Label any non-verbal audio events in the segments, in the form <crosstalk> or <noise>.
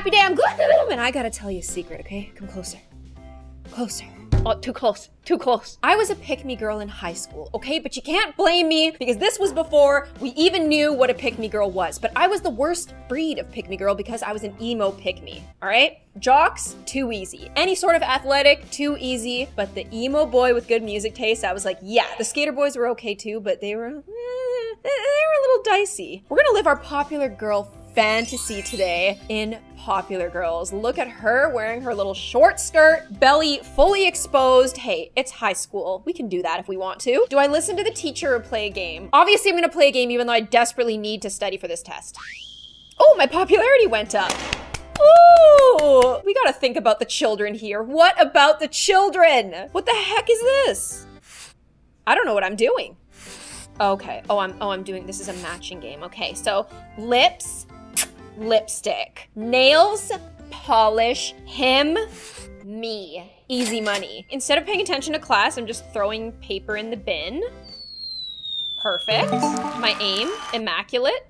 happy day. I'm glad. And I gotta tell you a secret, okay? Come closer. Closer. Oh, too close. Too close. I was a pick me girl in high school, okay? But you can't blame me because this was before we even knew what a pick me girl was. But I was the worst breed of pick me girl because I was an emo pick me, all right? Jocks, too easy. Any sort of athletic, too easy. But the emo boy with good music taste, I was like, yeah. The skater boys were okay too, but they were, eh, they were a little dicey. We're gonna live our popular girl fantasy today in Popular Girls. Look at her wearing her little short skirt, belly fully exposed. Hey, it's high school. We can do that if we want to. Do I listen to the teacher or play a game? Obviously, I'm gonna play a game even though I desperately need to study for this test. Oh, my popularity went up. Ooh, we gotta think about the children here. What about the children? What the heck is this? I don't know what I'm doing. Okay. Oh, I'm oh I'm doing this is a matching game. Okay, so lips, lipstick. Nails, polish, him, me. Easy money. Instead of paying attention to class, I'm just throwing paper in the bin. Perfect. My aim, immaculate.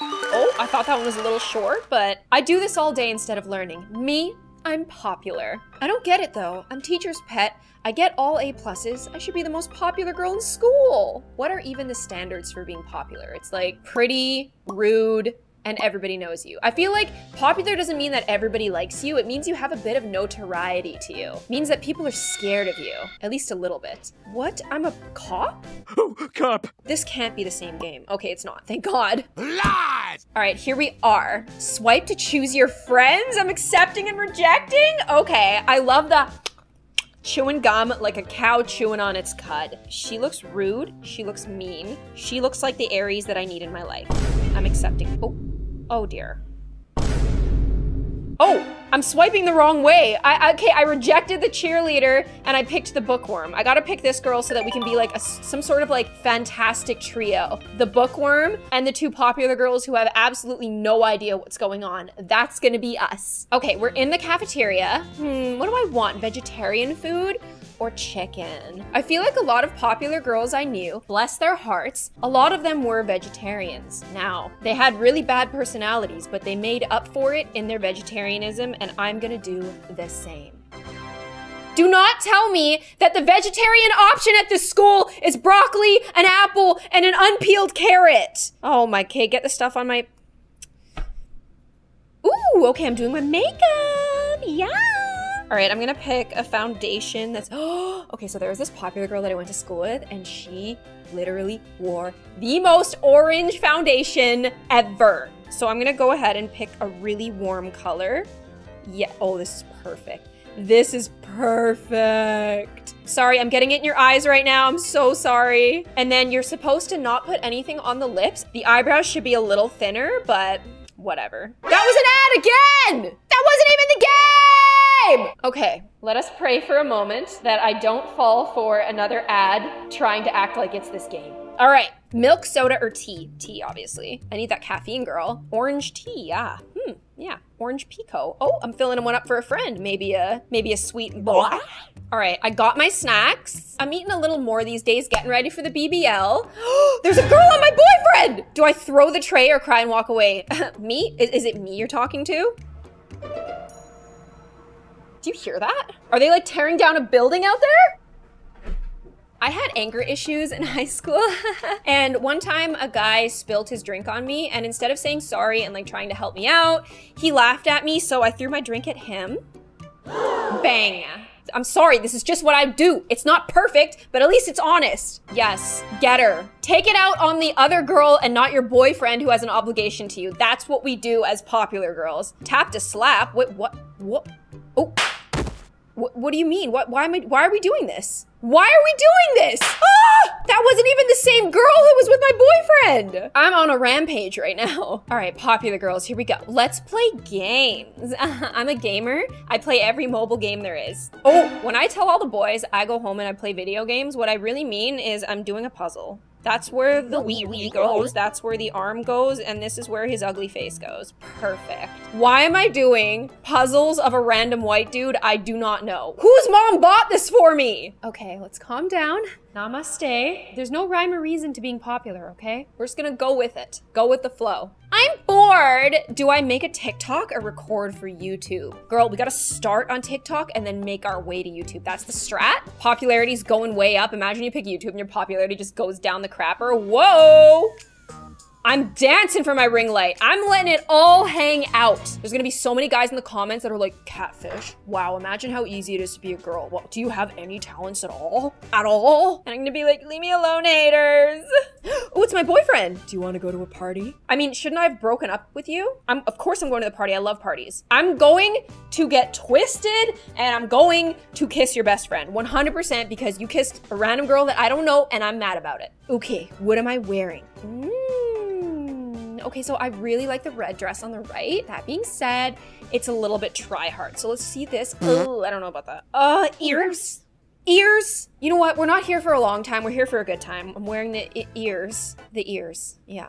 Oh, I thought that one was a little short, but I do this all day instead of learning. Me, I'm popular. I don't get it though. I'm teacher's pet. I get all A pluses. I should be the most popular girl in school. What are even the standards for being popular? It's like pretty, rude, and everybody knows you. I feel like popular doesn't mean that everybody likes you. It means you have a bit of notoriety to you. It means that people are scared of you, at least a little bit. What? I'm a cop? Oh, cop. This can't be the same game. Okay, it's not. Thank God. Lies! All right, here we are. Swipe to choose your friends. I'm accepting and rejecting. Okay, I love the chewing gum like a cow chewing on its cud. She looks rude. She looks mean. She looks like the Aries that I need in my life. I'm accepting. Oh, oh dear. Oh, I'm swiping the wrong way. I, okay, I rejected the cheerleader and I picked the bookworm. I gotta pick this girl so that we can be like a, some sort of like fantastic trio. The bookworm and the two popular girls who have absolutely no idea what's going on. That's gonna be us. Okay, we're in the cafeteria. Hmm, what do I want? Vegetarian food? Or chicken. I feel like a lot of popular girls I knew, bless their hearts, a lot of them were vegetarians. Now, they had really bad personalities, but they made up for it in their vegetarianism, and I'm gonna do the same. Do not tell me that the vegetarian option at this school is broccoli, an apple, and an unpeeled carrot. Oh my, okay, get the stuff on my... Ooh, okay, I'm doing my makeup. Yeah. All right, I'm gonna pick a foundation that's, oh, <gasps> okay, so there was this popular girl that I went to school with and she literally wore the most orange foundation ever. So I'm gonna go ahead and pick a really warm color. Yeah, oh, this is perfect. This is perfect. Sorry, I'm getting it in your eyes right now. I'm so sorry. And then you're supposed to not put anything on the lips. The eyebrows should be a little thinner, but whatever. That was an ad again! That wasn't even the game! Okay, let us pray for a moment that I don't fall for another ad trying to act like it's this game. All right, milk, soda, or tea? Tea, obviously. I need that caffeine, girl. Orange tea, yeah. Hmm, yeah. Orange pekoe. Oh, I'm filling one up for a friend. Maybe a, maybe a sweet blah. All right, I got my snacks. I'm eating a little more these days, getting ready for the BBL. <gasps> There's a girl on my boyfriend! Do I throw the tray or cry and walk away? <laughs> me? Is, is it me you're talking to? Do you hear that? Are they like tearing down a building out there? I had anger issues in <laughs> high school. <laughs> and one time a guy spilled his drink on me and instead of saying sorry and like trying to help me out, he laughed at me so I threw my drink at him. Bang. I'm sorry, this is just what I do. It's not perfect, but at least it's honest. Yes, get her. Take it out on the other girl and not your boyfriend who has an obligation to you. That's what we do as popular girls. Tap to slap? What, what, what? Oh. What, what do you mean? What, why am I, why are we doing this? Why are we doing this? Ah! That wasn't even the same girl who was with my boyfriend. I'm on a rampage right now. <laughs> All right, popular girls, here we go. Let's play games. <laughs> I'm a gamer. I play every mobile game there is. Oh, when I tell all the boys I go home and I play video games, what I really mean is I'm doing a puzzle. That's where the wee wee goes. That's where the arm goes. And this is where his ugly face goes. Perfect. Why am I doing puzzles of a random white dude? I do not know. Whose mom bought this for me? Okay, let's calm down. Namaste. There's no rhyme or reason to being popular, okay? We're just gonna go with it. Go with the flow. I'm bored. Do I make a TikTok or record for YouTube? Girl, we gotta start on TikTok and then make our way to YouTube. That's the strat. Popularity's going way up. Imagine you pick YouTube and your popularity just goes down the crapper. Whoa! I'm dancing for my ring light. I'm letting it all hang out. There's gonna be so many guys in the comments that are like, catfish. Wow, imagine how easy it is to be a girl. Well, do you have any talents at all? At all? And I'm gonna be like, leave me alone, haters. <gasps> oh, it's my boyfriend. Do you wanna go to a party? I mean, shouldn't I have broken up with you? I'm, of course I'm going to the party. I love parties. I'm going to get twisted and I'm going to kiss your best friend. 100% because you kissed a random girl that I don't know and I'm mad about it. Okay, what am I wearing? Mm. Okay, so I really like the red dress on the right. That being said, it's a little bit try hard. So let's see this. Oh, I don't know about that. Uh, ears. Ears. You know what? We're not here for a long time. We're here for a good time. I'm wearing the ears. The ears. Yeah.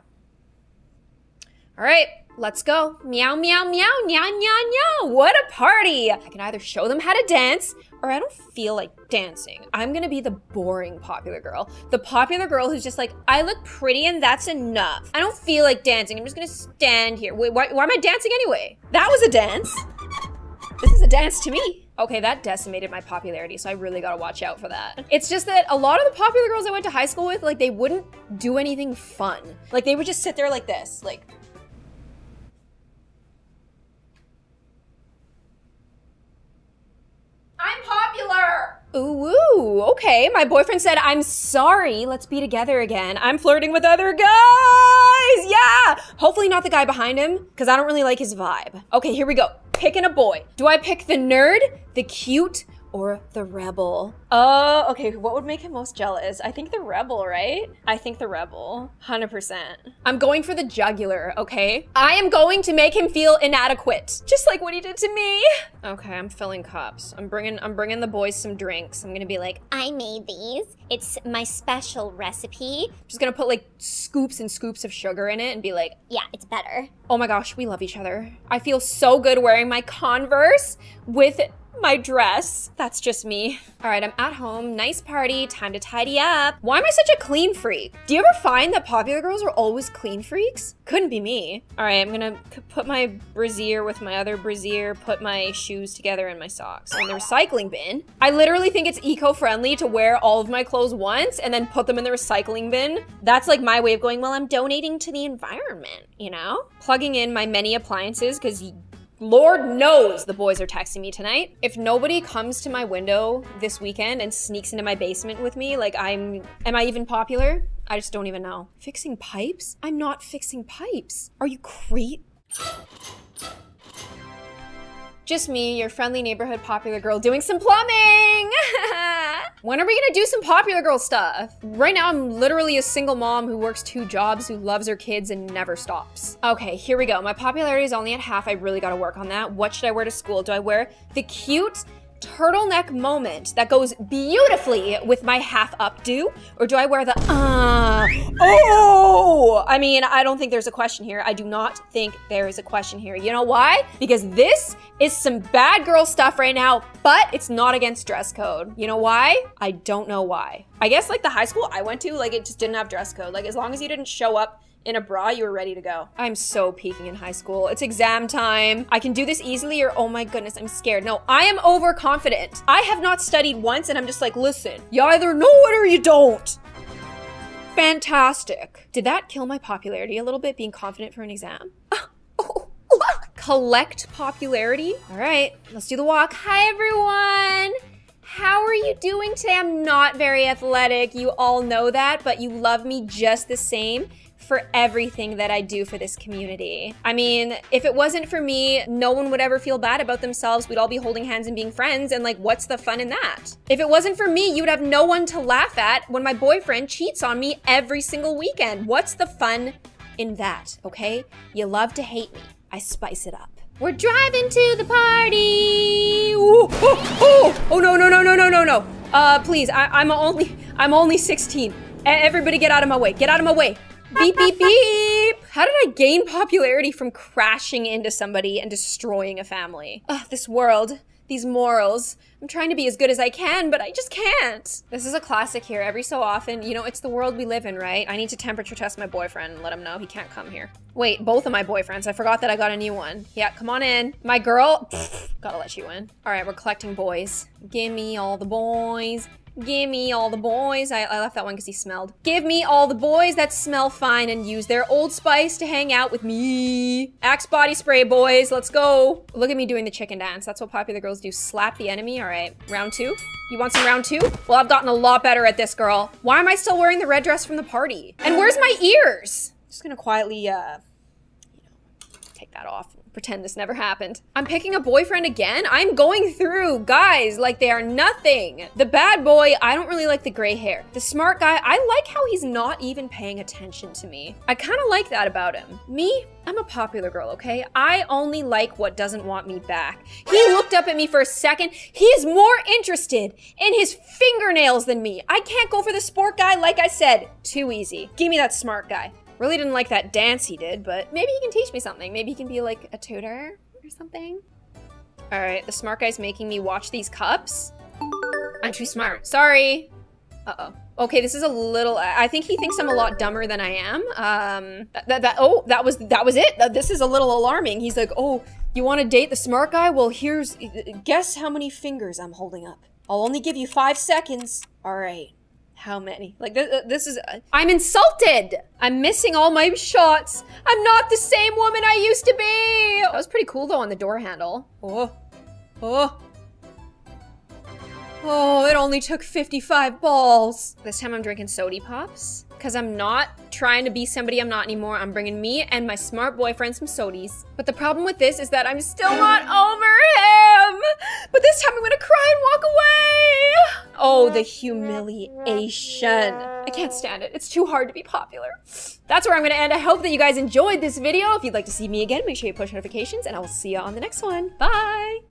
All right, let's go. Meow, meow, meow, meow, meow, meow. What a party. I can either show them how to dance or I don't feel like dancing. I'm gonna be the boring popular girl. The popular girl who's just like, I look pretty and that's enough. I don't feel like dancing. I'm just gonna stand here. Wait, why, why am I dancing anyway? That was a dance. This is a dance to me. Okay, that decimated my popularity, so I really gotta watch out for that. It's just that a lot of the popular girls I went to high school with, like, they wouldn't do anything fun. Like, they would just sit there like this, like, I'm popular. Ooh, okay. My boyfriend said, I'm sorry. Let's be together again. I'm flirting with other guys. Yeah. Hopefully not the guy behind him, because I don't really like his vibe. Okay, here we go. Picking a boy. Do I pick the nerd, the cute, or the rebel. Oh, okay. What would make him most jealous? I think the rebel, right? I think the rebel. 100%. I'm going for the jugular, okay? I am going to make him feel inadequate, just like what he did to me. Okay, I'm filling cups. I'm bringing I'm bringing the boys some drinks. I'm going to be like, I made these. It's my special recipe. just going to put like scoops and scoops of sugar in it and be like, Yeah, it's better. "Oh my gosh, we love each other." I feel so good wearing my Converse with my dress. That's just me. All right, I'm at home. Nice party. Time to tidy up. Why am I such a clean freak? Do you ever find that popular girls are always clean freaks? Couldn't be me. All right, I'm gonna put my brassiere with my other brassiere, put my shoes together and my socks in the recycling bin. I literally think it's eco-friendly to wear all of my clothes once and then put them in the recycling bin. That's like my way of going, well, I'm donating to the environment, you know? Plugging in my many appliances because Lord knows the boys are texting me tonight. If nobody comes to my window this weekend and sneaks into my basement with me, like I'm, am I even popular? I just don't even know. Fixing pipes? I'm not fixing pipes. Are you crazy? Just me, your friendly neighborhood popular girl doing some plumbing! <laughs> when are we gonna do some popular girl stuff? Right now, I'm literally a single mom who works two jobs, who loves her kids and never stops. Okay, here we go. My popularity is only at half. I really gotta work on that. What should I wear to school? Do I wear the cute turtleneck moment that goes beautifully with my half updo? Or do I wear the, uh, oh? I mean, I don't think there's a question here. I do not think there is a question here. You know why? Because this is some bad girl stuff right now, but it's not against dress code. You know why? I don't know why. I guess like the high school I went to, like it just didn't have dress code. Like as long as you didn't show up in a bra, you were ready to go. I'm so peaking in high school. It's exam time. I can do this easily or oh my goodness, I'm scared. No, I am overconfident. I have not studied once and I'm just like, listen, you either know it or you don't. Fantastic. Did that kill my popularity a little bit, being confident for an exam? <laughs> Oh, Collect popularity. All right, let's do the walk. Hi, everyone. How are you doing today? I'm not very athletic. You all know that, but you love me just the same for everything that I do for this community. I mean, if it wasn't for me, no one would ever feel bad about themselves. We'd all be holding hands and being friends, and like, what's the fun in that? If it wasn't for me, you'd have no one to laugh at when my boyfriend cheats on me every single weekend. What's the fun in that, okay? You love to hate me. I spice it up. We're driving to the party. Ooh, oh, oh, oh no, no, no, no, no, no, no. Uh, please, I, I'm only, I'm only 16. E- Everybody get out of my way. Get out of my way. Beep, beep, beep. How did I gain popularity from crashing into somebody and destroying a family? Ugh, this world. these morals. I'm trying to be as good as I can, but I just can't. This is a classic here. Every so often, you know, it's the world we live in, right? I need to temperature test my boyfriend and let him know he can't come here. Wait, both of my boyfriends. I forgot that I got a new one. Yeah, come on in. My girl, <laughs> gotta let you in. All right, we're collecting boys. Give me all the boys. Give me all the boys. I, I left that one because he smelled. Give me all the boys that smell fine and use their Old Spice to hang out with me. Axe body spray, boys. Let's go. Look at me doing the chicken dance. That's what popular girls do. Slap the enemy. All right, round two. You want some round two? Well, I've gotten a lot better at this, girl. Why am I still wearing the red dress from the party? And where's my ears? Just gonna quietly, uh, you know, take that off pretend this never happened. I'm picking a boyfriend again? I'm going through guys like they are nothing. The bad boy, I don't really like the gray hair. The smart guy, I like how he's not even paying attention to me. I kind of like that about him. Me, I'm a popular girl, okay? I only like what doesn't want me back. He looked up at me for a second. He is more interested in his fingernails than me. I can't go for the sport guy, like I said. Too easy. Give me that smart guy. Really didn't like that dance he did, but maybe he can teach me something. Maybe he can be like a tutor or something. All right, the smart guy's making me watch these cups. I'm too smart. Sorry. Uh-oh. Okay, this is a little, I think he thinks I'm a lot dumber than I am. Um, that, that, that oh, that was, that was it. This is a little alarming. He's like, oh, you want to date the smart guy? Well, here's, guess how many fingers I'm holding up. I'll only give you five seconds. All right. How many? Like, th uh, this is. Uh, I'm insulted! I'm missing all my shots. I'm not the same woman I used to be! That was pretty cool, though, on the door handle. Oh. Oh. Oh, it only took 55 balls. This time I'm drinking sody pops because I'm not trying to be somebody I'm not anymore. I'm bringing me and my smart boyfriend some sodies. But the problem with this is that I'm still not over him. But this time I'm gonna cry and walk away. Oh, the humiliation. I can't stand it. It's too hard to be popular. That's where I'm gonna end. I hope that you guys enjoyed this video. If you'd like to see me again, make sure you push notifications and I will see you on the next one. Bye.